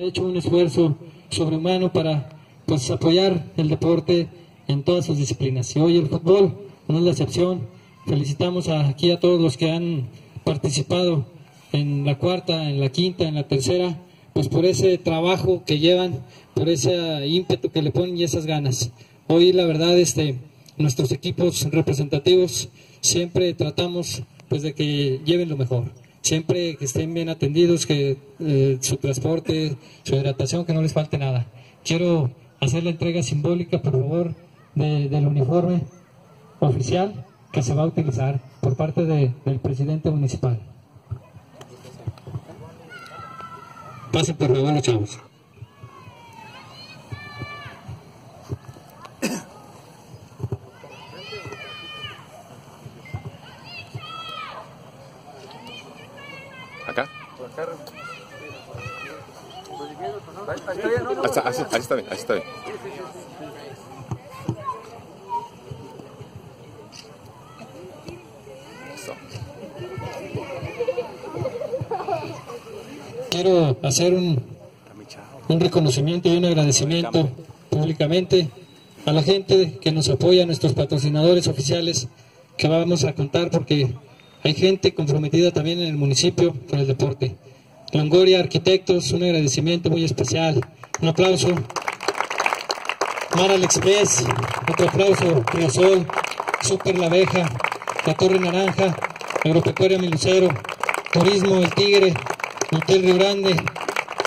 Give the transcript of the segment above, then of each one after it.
Ha hecho un esfuerzo sobrehumano para pues, apoyar el deporte en todas sus disciplinas. Y hoy el fútbol no es la excepción. Felicitamos aquí a todos los que han participado en la cuarta, en la quinta, en la tercera, pues por ese trabajo que llevan, por ese ímpetu que le ponen y esas ganas. Hoy la verdad, este, nuestros equipos representativos siempre tratamos pues de que lleven lo mejor siempre que estén bien atendidos, que eh, su transporte, su hidratación, que no les falte nada. Quiero hacer la entrega simbólica, por favor, del uniforme oficial que se va a utilizar por parte del presidente municipal. Pasen por favor los chavos. ¿Acá? Así, así está bien, así está bien. Quiero hacer un, un reconocimiento y un agradecimiento públicamente a la gente que nos apoya, a nuestros patrocinadores oficiales, que vamos a contar porque hay gente comprometida también en el municipio con el deporte. Longoria Arquitectos, un agradecimiento muy especial. Un aplauso. Mara Express, otro aplauso. Sol, Super La Abeja, La Torre Naranja, Agropecuaria Milucero, Turismo El Tigre, Hotel Río Grande,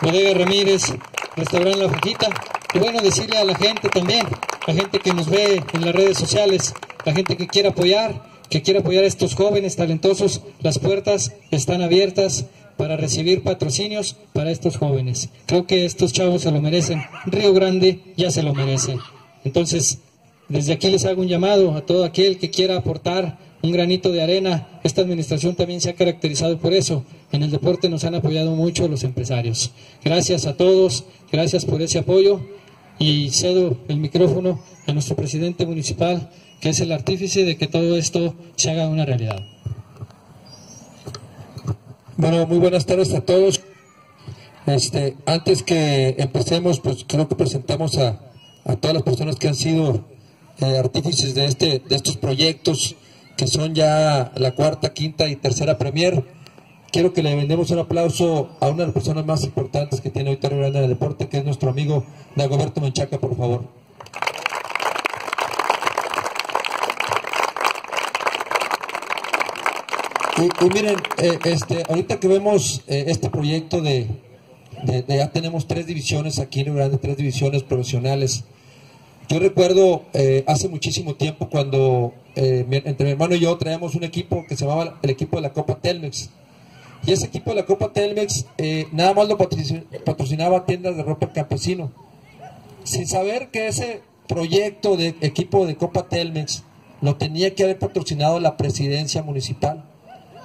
Bodega Ramírez, Restaurante La Fajita. Y bueno, decirle a la gente también, la gente que nos ve en las redes sociales, la gente que quiera apoyar, que quiere apoyar a estos jóvenes talentosos, las puertas están abiertas para recibir patrocinios para estos jóvenes. Creo que estos chavos se lo merecen. Río Grande ya se lo merece. Entonces, desde aquí les hago un llamado a todo aquel que quiera aportar un granito de arena. Esta administración también se ha caracterizado por eso. En el deporte nos han apoyado mucho los empresarios. Gracias a todos, gracias por ese apoyo y cedo el micrófono a nuestro presidente municipal, que es el artífice de que todo esto se haga una realidad. Bueno, muy buenas tardes a todos. Este, antes que empecemos, pues creo que presentamos a, todas las personas que han sido eh, artífices de, este, de estos proyectos, que son ya la cuarta, quinta y tercera premier. Quiero que le vendemos un aplauso a una de las personas más importantes que tiene ahorita Río en el deporte, que es nuestro amigo Dagoberto Menchaca, por favor. Y, miren, eh, este, ahorita que vemos eh, este proyecto de, ya tenemos tres divisiones aquí en Grande, tres divisiones profesionales. Yo recuerdo eh, hace muchísimo tiempo cuando entre mi hermano y yo traíamos un equipo que se llamaba el equipo de la Copa Telmex. Y ese equipo de la Copa Telmex nada más lo patrocinaba tiendas de ropa campesino. Sin saber que ese proyecto de equipo de Copa Telmex lo tenía que haber patrocinado la presidencia municipal.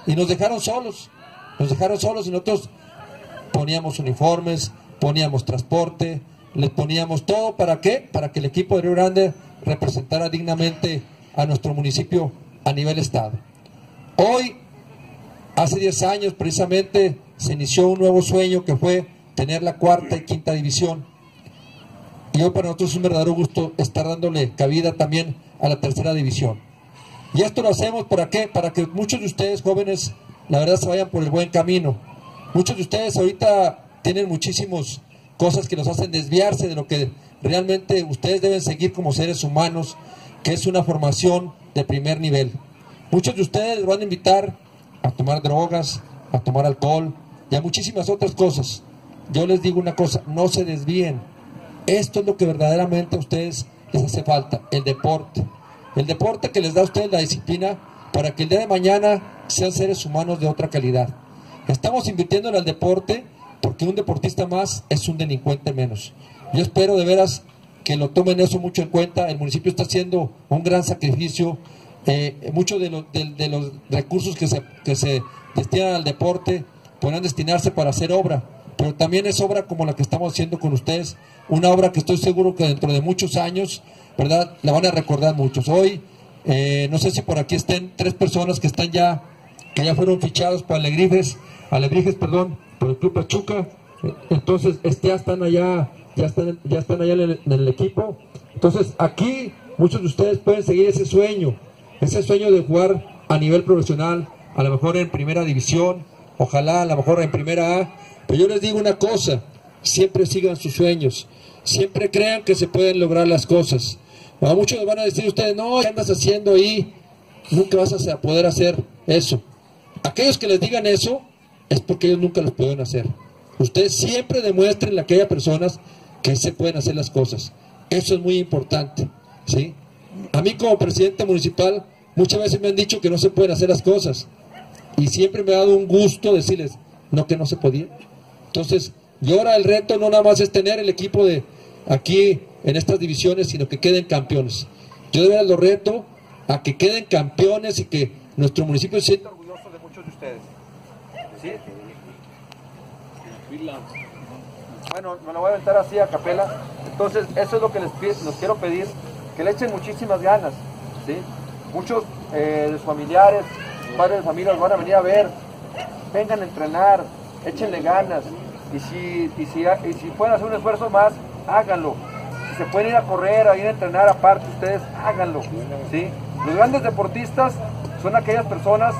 Y nos dejaron solos, nos dejaron solos y nosotros poníamos uniformes, poníamos transporte, les poníamos todo, ¿para qué? Para que el equipo de Río Grande representara dignamente a nuestro municipio a nivel estado. Hoy, hace 10 años precisamente, se inició un nuevo sueño que fue tener la cuarta y quinta división. Y hoy para nosotros es un verdadero gusto estar dándole cabida también a la tercera división. Y esto lo hacemos para qué? Para que muchos de ustedes jóvenes, la verdad, se vayan por el buen camino. Muchos de ustedes ahorita tienen muchísimas cosas que nos hacen desviarse de lo que realmente ustedes deben seguir como seres humanos, que es una formación de primer nivel. Muchos de ustedes van a invitar a tomar drogas, a tomar alcohol y a muchísimas otras cosas. Yo les digo una cosa, no se desvíen. Esto es lo que verdaderamente a ustedes les hace falta, el deporte. El deporte que les da a ustedes la disciplina para que el día de mañana sean seres humanos de otra calidad. Estamos invirtiendo en el deporte porque un deportista más es un delincuente menos. Yo espero de veras que lo tomen eso mucho en cuenta. El municipio está haciendo un gran sacrificio. Eh, muchos de, los recursos que se, que se destinan al deporte podrán destinarse para hacer obra, pero también es obra como la que estamos haciendo con ustedes, una obra que estoy seguro que dentro de muchos años ¿verdad? La van a recordar muchos. Hoy, eh, no sé si por aquí estén tres personas que están ya, que ya fueron fichados para Alebrijes, Alebrijes, perdón, por el Club Pachuca. Entonces, este, ya están allá, ya están, ya están allá en el equipo. Entonces, aquí muchos de ustedes pueden seguir ese sueño, ese sueño de jugar a nivel profesional, a lo mejor en primera división, ojalá a lo mejor en primera A. Pero yo les digo una cosa, siempre sigan sus sueños, siempre crean que se pueden lograr las cosas. A muchos van a decir ustedes, no, ¿qué andas haciendo ahí? Nunca vas a poder hacer eso. Aquellos que les digan eso es porque ellos nunca lo pueden hacer. Ustedes siempre demuestren a aquellas personas que se pueden hacer las cosas. Eso es muy importante. ¿sí? A mí como presidente municipal muchas veces me han dicho que no se pueden hacer las cosas. Y siempre me ha dado un gusto decirles, no que no se podía. Entonces, y ahora el reto no nada más es tener el equipo de aquí en estas divisiones, sino que queden campeones. Yo de verdad lo reto a que queden campeones y que nuestro municipio se sienta orgulloso de muchos de ustedes. ¿Sí? Bueno, me lo voy a aventar así a capela. Entonces, eso es lo que les, quiero pedir, que le echen muchísimas ganas. ¿sí? Muchos eh, de sus familiares, padres de familia los van a venir a ver. Vengan a entrenar, échenle ganas. Y si, y si, y si pueden hacer un esfuerzo más, háganlo. Si se pueden ir a correr, a ir a entrenar aparte, ustedes háganlo. ¿sí? Los grandes deportistas son aquellas personas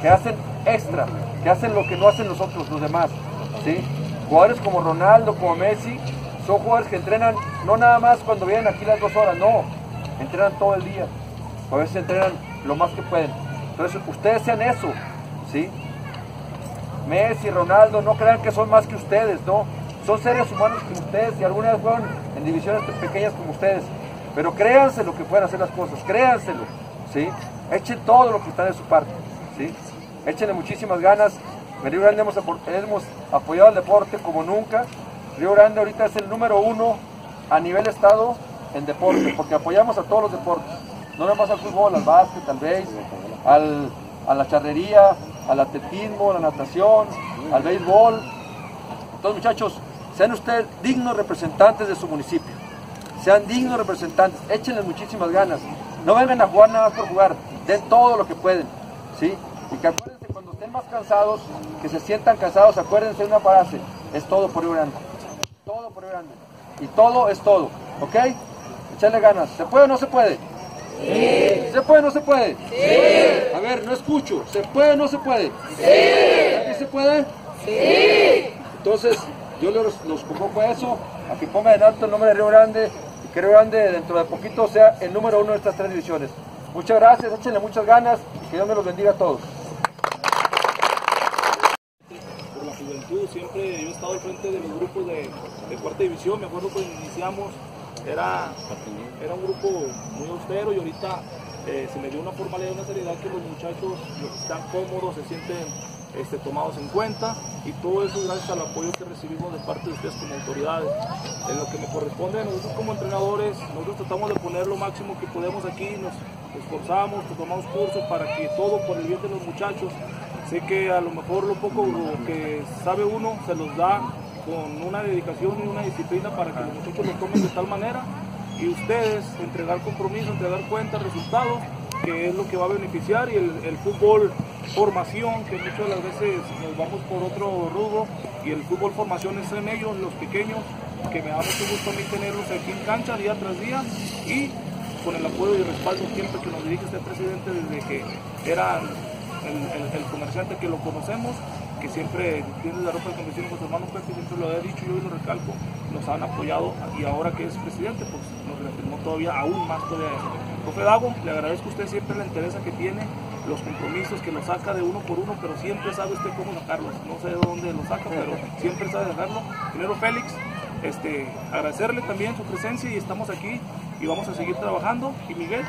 que hacen extra, que hacen lo que no hacen los otros, los demás. ¿sí? Jugadores como Ronaldo, como Messi, son jugadores que entrenan no nada más cuando vienen aquí las dos horas, no, entrenan todo el día. A veces entrenan lo más que pueden. Entonces, ustedes sean eso, ¿sí? Messi, Ronaldo, no crean que son más que ustedes, ¿no? Son seres humanos como ustedes y algunas fueron en divisiones pequeñas como ustedes. Pero créanse lo que pueden hacer las cosas, créanselo, ¿sí? Echen todo lo que está de su parte, ¿sí? Échenle muchísimas ganas. En Río Grande hemos, hemos apoyado al deporte como nunca. Río Grande ahorita es el número uno a nivel estado en deporte, porque apoyamos a todos los deportes. No nada más al fútbol, al básquet, al béis, al, a la charrería, al atletismo, a la natación, al béisbol. Entonces muchachos, sean ustedes dignos representantes de su municipio. Sean dignos representantes, échenles muchísimas ganas. No vengan a jugar nada más por jugar, den todo lo que pueden. ¿sí? Y que acuérdense, cuando estén más cansados, que se sientan cansados, acuérdense de una frase, es todo por Río Grande. Todo por Río Grande. Y todo es todo, ¿ok? Echenle ganas. ¿Se puede o no se puede? Sí. ¿Se puede o no se puede? Sí. A ver, no escucho. ¿Se puede o no se puede? Sí. ¿Aquí se puede? Sí. Entonces, yo los, los convoco a eso, a que pongan en alto el nombre de Río Grande y que Río Grande dentro de poquito sea el número uno de estas tres divisiones. Muchas gracias, échenle muchas ganas y que Dios me los bendiga a todos. Por la juventud, siempre yo he estado al frente de los grupos de, de cuarta división, me acuerdo cuando iniciamos, era, era un grupo muy austero y ahorita eh, se le dio una formalidad, una seriedad que los muchachos están cómodos, se sienten este, tomados en cuenta y todo eso gracias al apoyo que recibimos de parte de ustedes como autoridades. En lo que me corresponde a nosotros como entrenadores, nosotros tratamos de poner lo máximo que podemos aquí, nos esforzamos, tomamos cursos para que todo por el bien de los muchachos. Sé que a lo mejor lo poco que sabe uno se los da con una dedicación y una disciplina para que los muchachos lo tomen de tal manera y ustedes entregar compromiso, entregar cuentas, resultados, que es lo que va a beneficiar y el, fútbol formación, que muchas de las veces nos vamos por otro rubro y el fútbol formación es en ellos, los pequeños, que me da mucho gusto a mí tenerlos aquí en cancha día tras día y con el apoyo y respaldo siempre que nos dirige este presidente desde que era el, comerciante que lo conocemos, que siempre tiene la ropa de condición con su hermano Pepe, siempre lo he dicho, yo hoy lo recalco, nos han apoyado y ahora que es presidente, pues nos reafirmó todavía aún más todavía. Profe Dago, le agradezco a usted siempre la interés que tiene, los compromisos que lo saca de uno por uno, pero siempre sabe usted cómo sacarlos. No sé de dónde lo saca, pero siempre sabe dejarlo. Primero Félix, este, agradecerle también su presencia y estamos aquí y vamos a seguir trabajando. Y Miguel,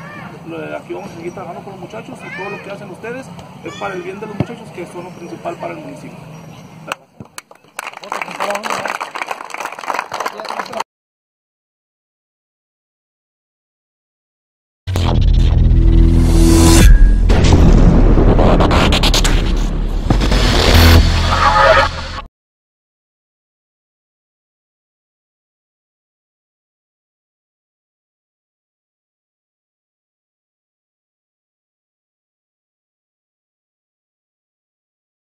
aquí vamos a seguir trabajando con los muchachos y todo lo que hacen ustedes es para el bien de los muchachos que son lo principal para el municipio.